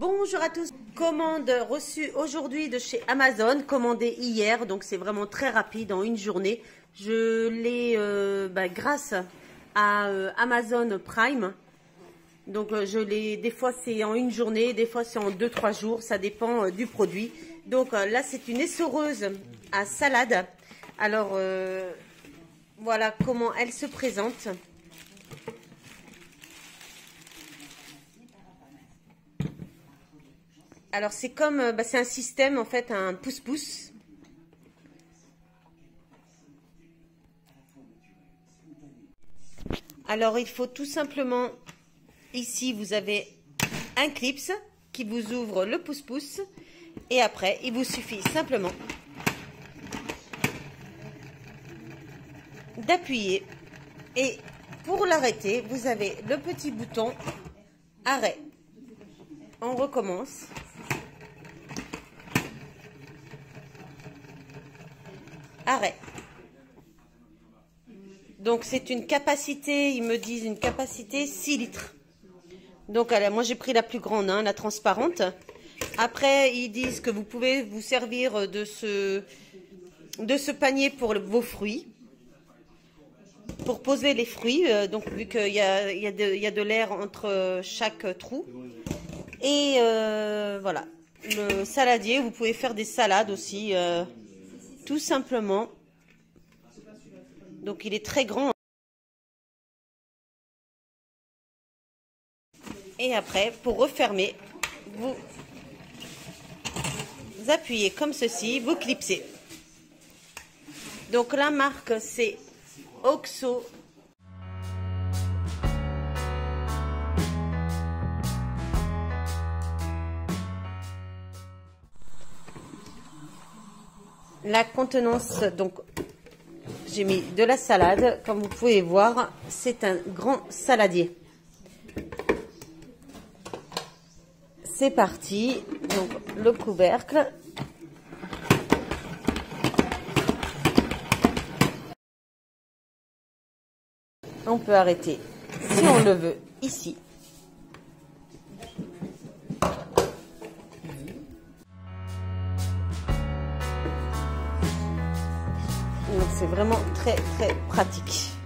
Bonjour à tous. Commande reçue aujourd'hui de chez Amazon, commandée hier, donc c'est vraiment très rapide en une journée. Je l'ai euh, bah, grâce à euh, Amazon Prime. Donc euh, je l'ai, des fois c'est en une journée, des fois c'est en deux trois jours, ça dépend du produit. Donc là c'est une essoreuse à salade. Alors voilà comment elle se présente. Alors c'est comme, euh, bah, c'est un système en fait, un pouce-pouce. Alors il faut tout simplement, ici vous avez un clips qui vous ouvre le pouce-pouce. Et après, il vous suffit simplement d'appuyer. Et pour l'arrêter, vous avez le petit bouton arrêt. On recommence. Arrêt. Donc c'est une capacité, ils me disent une capacité 6 litres. Donc moi j'ai pris la plus grande, hein, la transparente. Après ils disent que vous pouvez vous servir de ce, de ce panier pour vos fruits. Pour poser les fruits, euh, donc vu qu'il y a, y a de, l'air entre chaque trou. Et euh, voilà, le saladier, vous pouvez faire des salades aussi. Euh, tout simplement. Donc il est très grand. Et après, pour refermer, vous appuyez comme ceci, vous clipsez. Donc la marque c'est Oxo La contenance, donc j'ai mis de la salade. Comme vous pouvez voir, c'est un grand saladier. C'est parti. Donc le couvercle. On peut arrêter si on le veut ici. C'est vraiment très très pratique.